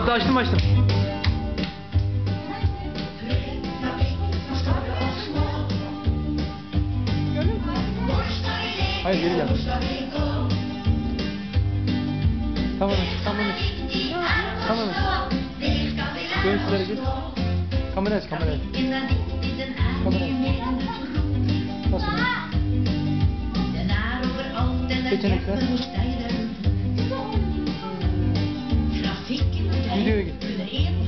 Hadi açtım açtım. Hayır geri gel. Tamam aç, tamam aç. Tamam aç. Görüntülere git. Kamera aç, kamera aç. Kamera aç. Nasıl? Seçenekler. in.